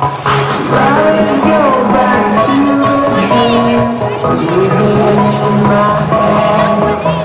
Back to the dreams, in my head.